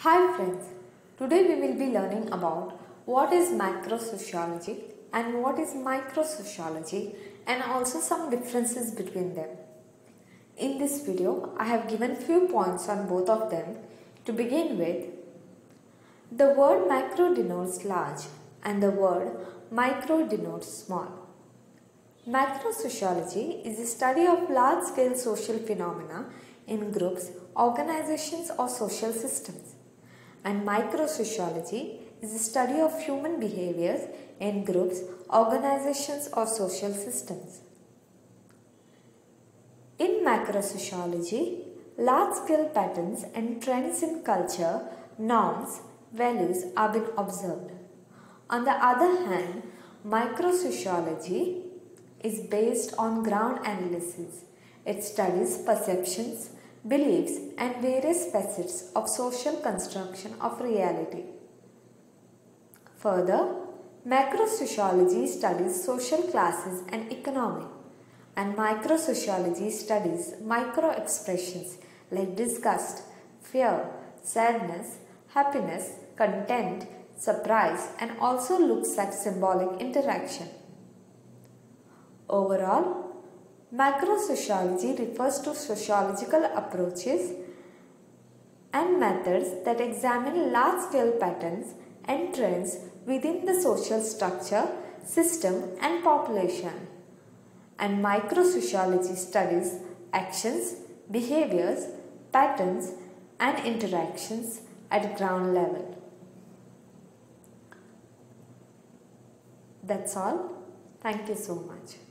Hi friends, today we will be learning about what is macrosociology and what is microsociology and also some differences between them. In this video, I have given few points on both of them. To begin with, the word macro denotes large and the word micro denotes small. Macrosociology is the study of large-scale social phenomena in groups, organizations or social systems. And microsociology is the study of human behaviors in groups, organizations or social systems. In macrosociology, large-scale patterns and trends in culture, norms, values are being observed. On the other hand, microsociology is based on ground analysis. It studies perceptions, beliefs and various facets of social construction of reality. Further, macrosociology studies social classes and economy and microsociology studies micro expressions like disgust, fear, sadness, happiness, content, surprise and also looks at symbolic interaction. Overall, macrosociology refers to sociological approaches and methods that examine large-scale patterns and trends within the social structure, system and population. And microsociology studies actions, behaviors, patterns and interactions at ground level. That's all. Thank you so much.